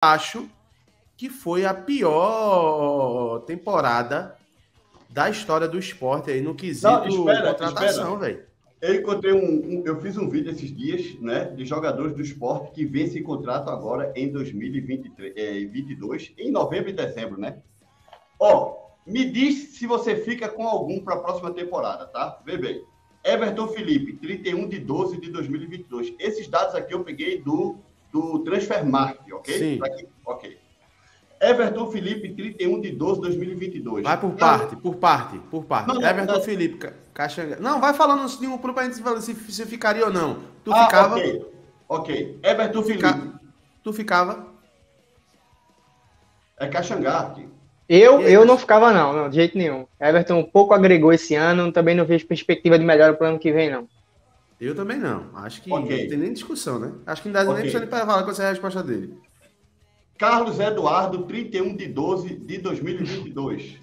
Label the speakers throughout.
Speaker 1: acho que foi a pior temporada da história do esporte aí no quesito Não, espera, contratação, velho.
Speaker 2: Eu encontrei um, um, Eu fiz um vídeo esses dias, né? De jogadores do esporte que vencem contrato agora em 2022, é, em novembro e dezembro, né? Ó, me diz se você fica com algum para a próxima temporada, tá? Vê bem. Everton Felipe, 31 de 12 de 2022. Esses dados aqui eu peguei do, do Transfermarkt, ok? Sim. Aqui, ok. Everton Felipe, 31 de 12 de 2022.
Speaker 1: Vai por parte, por parte, por parte. Não, Everton não, Felipe, Caixa. Não, vai falando nenhum pro pra gente se, se ficaria ou não. Tu ah, ficava.
Speaker 2: Ok. Ok. Everton Felipe. Fica...
Speaker 1: Tu ficava.
Speaker 2: É Caxangá
Speaker 3: Eu, eu não ficava, não, não, de jeito nenhum. Everton pouco agregou esse ano, também não vejo perspectiva de melhora para o ano que vem, não.
Speaker 1: Eu também não. Acho que okay. não tem nem discussão, né? Acho que não dá okay. nem precisa nem para falar com essa é a resposta dele.
Speaker 2: Carlos Eduardo, 31 de 12 de 2022.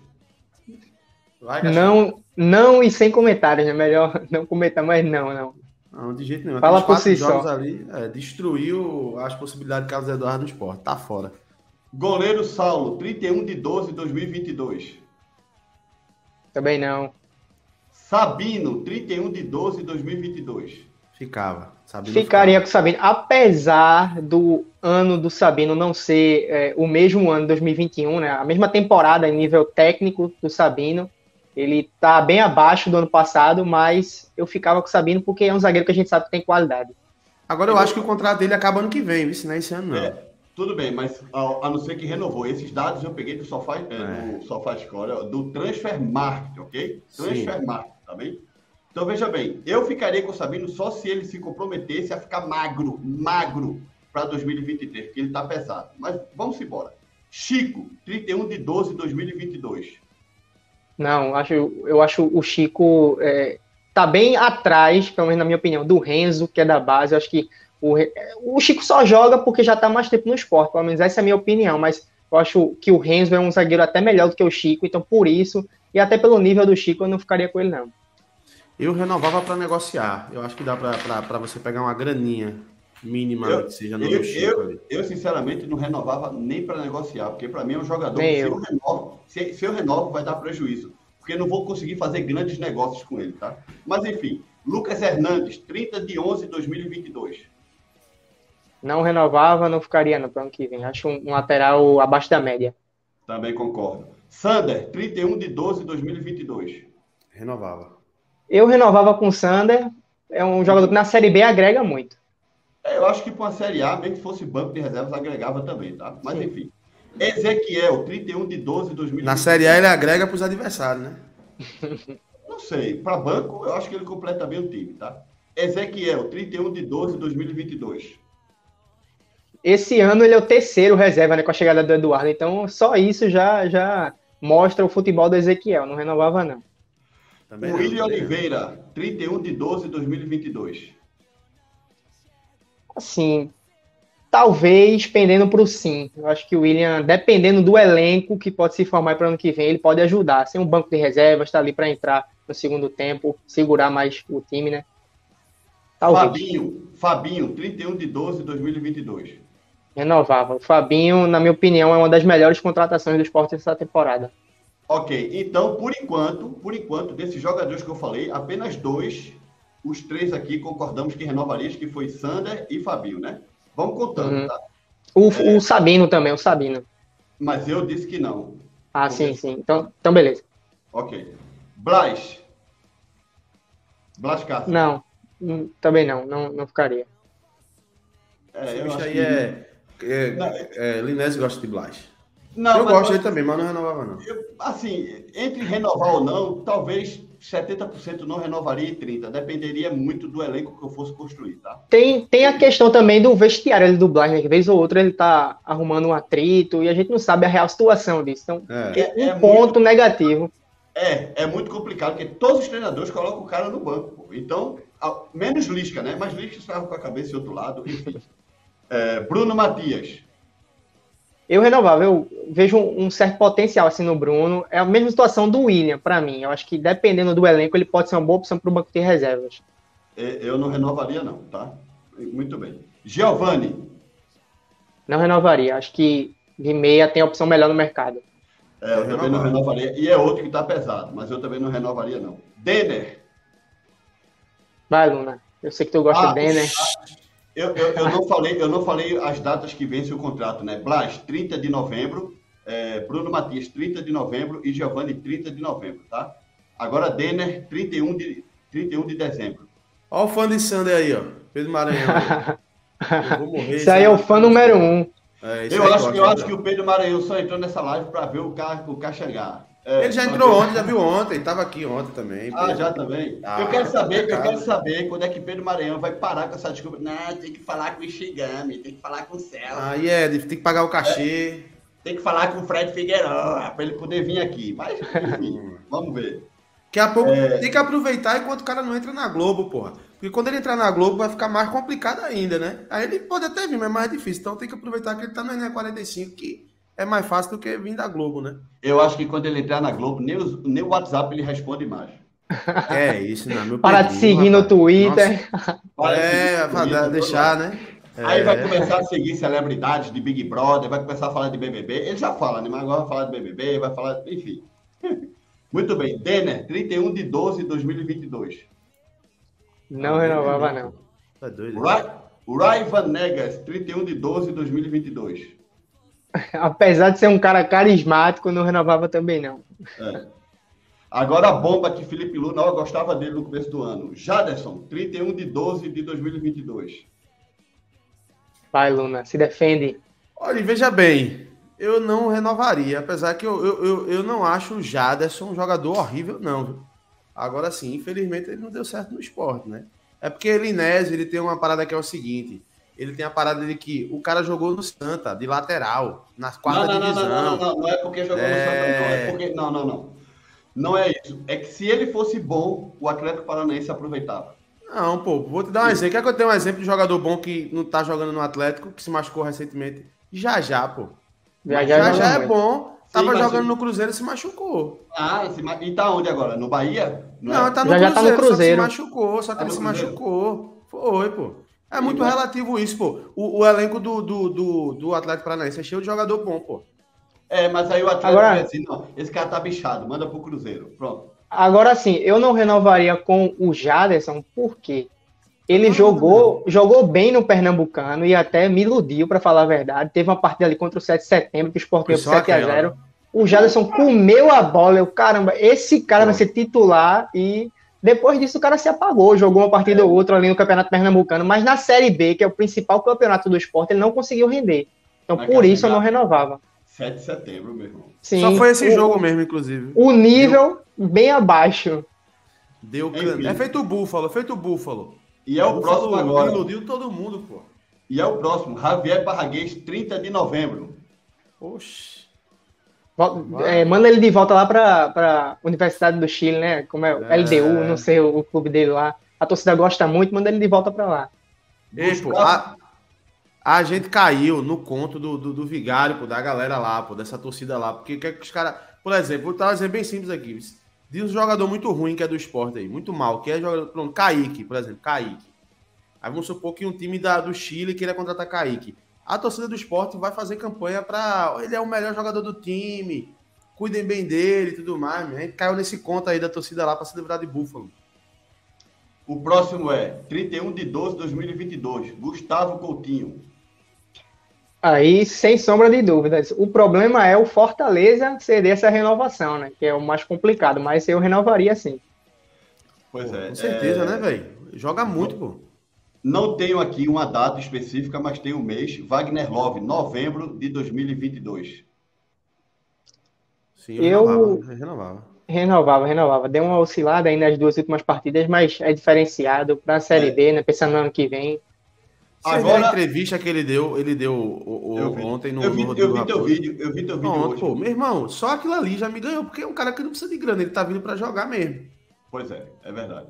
Speaker 3: Vai, não, não e sem comentários, né? Melhor não comentar, mas não, não.
Speaker 1: Não, de jeito nenhum.
Speaker 3: Fala por si só.
Speaker 1: Ali, é, destruiu as possibilidades de Carlos Eduardo no esporte. Tá fora.
Speaker 2: Goleiro Saulo, 31 de 12 de 2022.
Speaker 3: Também não.
Speaker 2: Sabino, 31 de 12 de 2022.
Speaker 1: Ficava.
Speaker 3: Sabino Ficaria ficava. com o Sabino. Apesar do ano do Sabino não ser é, o mesmo ano de 2021, né? A mesma temporada em nível técnico do Sabino. Ele tá bem abaixo do ano passado, mas eu ficava com o Sabino porque é um zagueiro que a gente sabe que tem qualidade.
Speaker 1: Agora eu acho que o contrato dele acaba ano que vem, isso não é esse ano não. É,
Speaker 2: tudo bem, mas a, a, não ser que renovou. Esses dados eu peguei do Sofá, é, é. do Sofá Score, do Transfer Market, ok? Transfer Sim. Market, tá bem? Então veja bem, eu ficaria com o Sabino só se ele se comprometesse a ficar magro, magro para 2023, porque ele está pesado. Mas vamos embora. Chico, 31 de 12 de 2022.
Speaker 3: Não, acho, eu acho o Chico é, tá bem atrás, pelo menos na minha opinião, do Renzo, que é da base. Eu acho que o, o Chico só joga porque já está mais tempo no esporte, pelo menos essa é a minha opinião. Mas eu acho que o Renzo é um zagueiro até melhor do que o Chico, então por isso, e até pelo nível do Chico, eu não ficaria com ele, não.
Speaker 1: Eu renovava para negociar. Eu acho que dá para você pegar uma graninha mínima eu, que seja no
Speaker 2: eu, eu, eu, sinceramente, não renovava nem para negociar, porque para mim é um jogador que, se eu. renovo, se, se eu renovo, vai dar prejuízo. Porque eu não vou conseguir fazer grandes negócios com ele, tá? Mas enfim, Lucas Hernandes, 30 de 11 de 2022.
Speaker 3: Não renovava, não ficaria no plano que vem. Acho um, um lateral abaixo da média.
Speaker 2: Também concordo. Sander, 31 de 12 de 2022.
Speaker 1: Renovava.
Speaker 3: Eu renovava com o Sander. É um jogador que na Série B agrega muito.
Speaker 2: É, eu acho que para uma Série A, bem que fosse banco de reservas, agregava também, tá? Mas Sim. enfim. Ezequiel, 31 de 12 de 2020.
Speaker 1: Na Série A ele agrega para os adversários, né?
Speaker 2: Não sei. Para banco, eu acho que ele completa bem o time, tá? Ezequiel, 31 de 12 de 2022.
Speaker 3: Esse ano ele é o terceiro reserva, né? Com a chegada do Eduardo. Então, só isso já, já mostra o futebol do Ezequiel. Não renovava, não.
Speaker 2: Também William Oliveira, 31 de 12 de 2022.
Speaker 3: Assim, talvez pendendo para o sim. Eu acho que o William, dependendo do elenco que pode se formar para o ano que vem, ele pode ajudar. Sem um banco de reservas, está ali para entrar no segundo tempo, segurar mais o time, né?
Speaker 2: Talvez. Fabinho, Fabinho, 31 de 12 de 2022.
Speaker 3: Renovava. O Fabinho, na minha opinião, é uma das melhores contratações do esporte dessa temporada.
Speaker 2: Ok, então, por enquanto, por enquanto, desses jogadores que eu falei, apenas dois, os três aqui concordamos que renovariam, que foi Sander e Fabinho, né? Vamos contando, uhum. tá?
Speaker 3: O, é... o Sabino também, o Sabino.
Speaker 2: Mas eu disse que não.
Speaker 3: Ah, sim, sim. Então, então beleza.
Speaker 2: Ok. Blas. Blas Castro.
Speaker 3: Não, hum, também não, não, não ficaria.
Speaker 1: É, eu acho aí que... é, é, é, é Linés gosta de Blas. Não, eu gosto dele também, mas não renovava, não. Eu,
Speaker 2: assim, entre renovar ou não, talvez 70% não renovaria e 30%. Dependeria muito do elenco que eu fosse construir, tá?
Speaker 3: Tem, tem a questão também do vestiário do Blas, né? Que vez ou outra ele tá arrumando um atrito e a gente não sabe a real situação disso. Então, é, é um é ponto muito, negativo.
Speaker 2: É, é muito complicado, porque todos os treinadores colocam o cara no banco. Então, menos Lisca, né? Mas Lisca estava com a cabeça do outro lado, enfim. É, Bruno Matias.
Speaker 3: Eu renovava, eu vejo um certo potencial assim no Bruno. É a mesma situação do William, para mim. Eu acho que dependendo do elenco, ele pode ser uma boa opção para o banco de reservas.
Speaker 2: É, eu não renovaria, não, tá? Muito bem. Giovanni.
Speaker 3: Não renovaria. Acho que de meia tem opção melhor no mercado.
Speaker 2: É, eu também não renovaria. E é outro que tá pesado, mas eu também não renovaria, não. Denner.
Speaker 3: Vai, Luna. Eu sei que tu gosta ah, de Denner.
Speaker 2: Eu, eu, eu, não falei, eu não falei as datas que vence o contrato, né? Blas, 30 de novembro. É, Bruno Matias, 30 de novembro. E Giovanni, 30 de novembro, tá? Agora, Denner, 31 de, 31 de dezembro.
Speaker 1: Olha o fã de Sander aí, ó. Pedro Maranhão.
Speaker 3: eu vou morrer. Isso aí é o fã número um.
Speaker 2: É, eu acho, eu acho que o Pedro Maranhão só entrou nessa live para ver o cara, o cara chegar.
Speaker 1: É, ele já entrou ontem, já viu ontem, estava aqui ontem também.
Speaker 2: Ah, já também. Ah, eu quero saber, eu quero saber quando é que Pedro Maranhão vai parar com essa desculpa. Não, tem que falar com o Ishigami, tem que falar com o Céu.
Speaker 1: Aí é, tem que pagar o cachê.
Speaker 2: É, tem que falar com o Fred Figueiredo para ele poder vir aqui. Mas, enfim, vamos ver.
Speaker 1: Daqui a pouco é... tem que aproveitar enquanto o cara não entra na Globo, porra. Porque quando ele entrar na Globo vai ficar mais complicado ainda, né? Aí ele pode até vir, mas é mais difícil. Então tem que aproveitar que ele tá no Enem 45, que é mais fácil do que vir da Globo, né?
Speaker 2: Eu acho que quando ele entrar na Globo, nem, os, nem o WhatsApp ele responde mais.
Speaker 1: É isso, não. Meu
Speaker 3: Para de seguir no Twitter.
Speaker 1: é, para deixar, né?
Speaker 2: É. Aí vai começar a seguir celebridades de Big Brother, vai começar a falar de BBB. Ele já fala, né? Mas agora vai falar de BBB, vai falar. Enfim. Muito bem. Denner, 31 de 12 de 2022.
Speaker 3: Não renovava, não.
Speaker 2: Tá doido. Rai Vanegas, 31 de 12 de 2022.
Speaker 3: Apesar de ser um cara carismático, não renovava também, não. É.
Speaker 2: Agora a bomba que Felipe Luna, eu gostava dele no começo do ano. Jaderson, 31 de 12 de 2022.
Speaker 3: Vai, Luna, se defende.
Speaker 1: Olha, veja bem, eu não renovaria, apesar que eu, eu, eu, eu não acho o Jaderson um jogador horrível, não. Agora sim, infelizmente ele não deu certo no esporte, né? É porque ele, Inés, ele tem uma parada que é o seguinte: ele tem a parada de que o cara jogou no Santa, de lateral, nas quartas não, não, divisão.
Speaker 2: Não, não, não, não, não é porque jogou é... no Santa, não. É porque. Não, não, não. Não é isso. É que se ele fosse bom, o Atlético Paranaense aproveitava.
Speaker 1: Não, pô, vou te dar um exemplo. Quer que eu tenha um exemplo de jogador bom que não tá jogando no Atlético, que se machucou recentemente? Já já, pô. Já já, já, já é bom. Tava Sim, jogando no Cruzeiro e se machucou.
Speaker 2: Ah, esse, e tá onde agora? No Bahia?
Speaker 1: Não, não é? tá no já Cruzeiro, já tá no Cruzeiro. Só que se machucou, só que tá ele se machucou. Foi, pô. É muito Sim, relativo isso, pô. O, o elenco do, do, do, do Atlético Paranaense é cheio de jogador bom, pô.
Speaker 2: É, mas aí o Atlético agora, assim, não, esse cara tá bichado, manda pro Cruzeiro. Pronto.
Speaker 3: Agora sim, eu não renovaria com o Jaderson, por quê? Ele jogou, jogou bem no Pernambucano e até me iludiu, para falar a verdade. Teve uma partida ali contra o 7 de setembro, que o Sport ganhou 7 a 0 O Jaderson comeu a bola. Eu, caramba, esse cara vai ser titular e depois disso o cara se apagou, jogou uma partida ou outra ali no Campeonato Pernambucano, mas na Série B, que é o principal campeonato do esporte, ele não conseguiu render. Então, na por isso eu não renovava.
Speaker 2: 7 de setembro, meu irmão.
Speaker 1: Sim, Só foi esse o, jogo mesmo, inclusive.
Speaker 3: O nível Deu... bem abaixo.
Speaker 1: Deu can... É feito o Búfalo, é feito o Búfalo.
Speaker 2: E é o, o próximo agora.
Speaker 1: Iludiu todo mundo, pô.
Speaker 2: E é o próximo, Javier Barraguês, 30 de novembro.
Speaker 1: Oxi.
Speaker 3: É, manda ele de volta lá para a Universidade do Chile, né? Como é, é. LDU, não sei o, o, clube dele lá. A torcida gosta muito, manda ele de volta para lá.
Speaker 1: Ei, pô, a, a, gente caiu no conto do, do, do, vigário, pô, da galera lá, pô, dessa torcida lá. Porque que, que os caras. Por exemplo, vou exemplo bem simples aqui. Diz um jogador muito ruim que é do esporte aí, muito mal, que é jogador. Pronto, Kaique, por exemplo, Kaique. Aí vamos supor que um time da, do Chile queira contratar Kaique. A torcida do esporte vai fazer campanha para. Ele é o melhor jogador do time, cuidem bem dele e tudo mais. A gente caiu nesse conto aí da torcida lá para se livrar de Búfalo.
Speaker 2: O próximo é 31 de 12 de 2022, Gustavo Coutinho.
Speaker 3: Aí, sem sombra de dúvidas. O problema é o Fortaleza ceder essa renovação, né? Que é o mais complicado, mas eu renovaria sim.
Speaker 1: Pois é. Com certeza, é... né, velho? Joga muito, pô.
Speaker 2: Não tenho aqui uma data específica, mas tem o um mês. Wagner Love, novembro de 2022.
Speaker 3: Sim, eu, eu renovava, renovava. Renovava, Deu uma oscilada aí nas duas últimas partidas, mas é diferenciado para a Série é. B, né? Pensando no ano que vem.
Speaker 1: Agora, a entrevista que ele deu, ele deu o, o, ontem no,
Speaker 2: eu vi, no eu vi teu vídeo, eu vi teu vídeo Pronto, hoje.
Speaker 1: Pô, meu irmão, só aquilo ali já me ganhou, porque é um cara que não precisa de grana, ele tá vindo para jogar mesmo.
Speaker 2: Pois é, é verdade.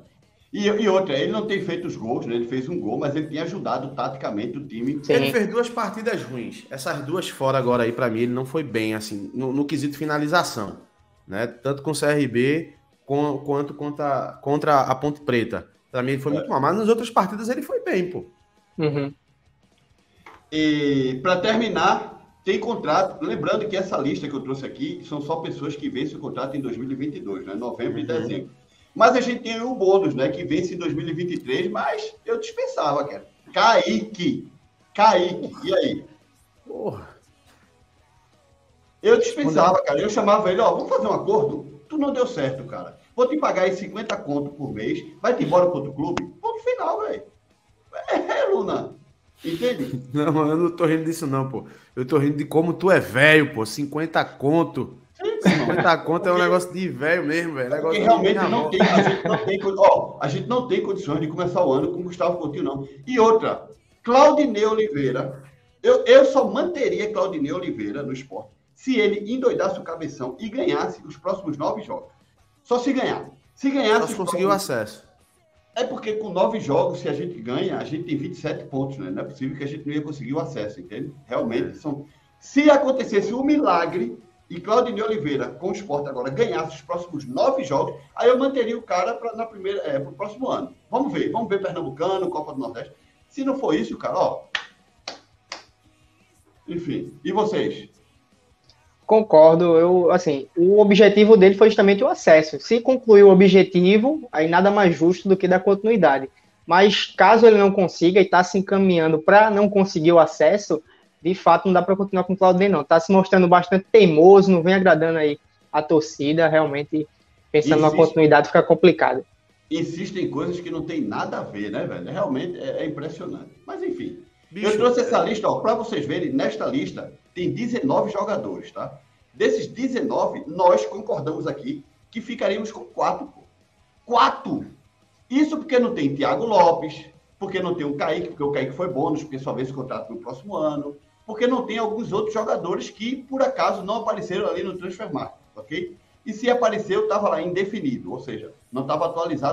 Speaker 2: E, e, outra, ele não tem feito os gols, né? Ele fez um gol, mas ele tem ajudado taticamente o time.
Speaker 1: Sim. Ele fez duas partidas ruins. Essas duas fora agora aí, para mim, ele não foi bem, assim, no, no, quesito finalização. Né? Tanto com o CRB com, quanto contra, contra a Ponte Preta. Para mim, ele foi é. muito mal. Mas nas outras partidas ele foi bem, pô.
Speaker 3: Uhum.
Speaker 2: E para terminar, tem contrato. Lembrando que essa lista que eu trouxe aqui são só pessoas que vencem o contrato em 2022, né? Novembro uhum. e dezembro. Mas a gente tem o bônus, né? Que vence em 2023, mas eu dispensava, cara. Kaique. Kaique. E aí? Porra. Eu dispensava, cara. Eu chamava ele, ó, vamos fazer um acordo? Tu não deu certo, cara. Vou te pagar aí 50 conto por mês, vai te embora para outro clube. Ponto final, velho. É, é, Luna. Entende?
Speaker 1: Não, eu não tô rindo disso, não, pô. Eu tô rindo de como tu é velho, pô. 50 conto. 50 conto é um negócio de velho mesmo, velho. Negócio
Speaker 2: realmente não tem, a gente não tem, ó, a gente não tem condições de começar o ano com o Gustavo Coutinho, não. E outra, Claudinei Oliveira. Eu, eu só manteria Claudinei Oliveira no esporte se ele endoidasse o cabeção e ganhasse os próximos nove jogos. Só se ganhar. Se ganhasse.
Speaker 1: Só conseguiu próximos... acesso.
Speaker 2: É porque com nove jogos, se a gente ganha, a gente tem 27 pontos, né? Não é possível que a gente não ia conseguir o acesso, entende? Realmente é. são. Se acontecesse um milagre e Claudinei Oliveira com o esporte agora ganhasse os próximos nove jogos, aí eu manteria o cara para na primeira, é, o próximo ano. Vamos ver, vamos ver Pernambucano, Copa do Nordeste. Se não for isso, cara, ó. Enfim, e vocês?
Speaker 3: Concordo, eu assim, o objetivo dele foi justamente o acesso. Se concluir o objetivo, aí nada mais justo do que dar continuidade. Mas caso ele não consiga e está se encaminhando para não conseguir o acesso, de fato não dá para continuar com o Claudinei não. Está se mostrando bastante teimoso, não vem agradando aí a torcida, realmente pensando Existe... na continuidade fica complicado.
Speaker 2: Existem coisas que não tem nada a ver, né, velho? Realmente é, é impressionante. Mas enfim, Bicho, eu trouxe essa lista, ó, para vocês verem, nesta lista tem 19 jogadores, tá? Desses 19, nós concordamos aqui que ficaríamos com quatro. Pô. Quatro! Isso porque não tem Thiago Lopes, porque não tem o Kaique, porque o Kaique foi bônus, porque só vê esse contrato no próximo ano, porque não tem alguns outros jogadores que, por acaso, não apareceram ali no Transfer Market, ok? E se apareceu, estava lá indefinido, ou seja, não estava atualizado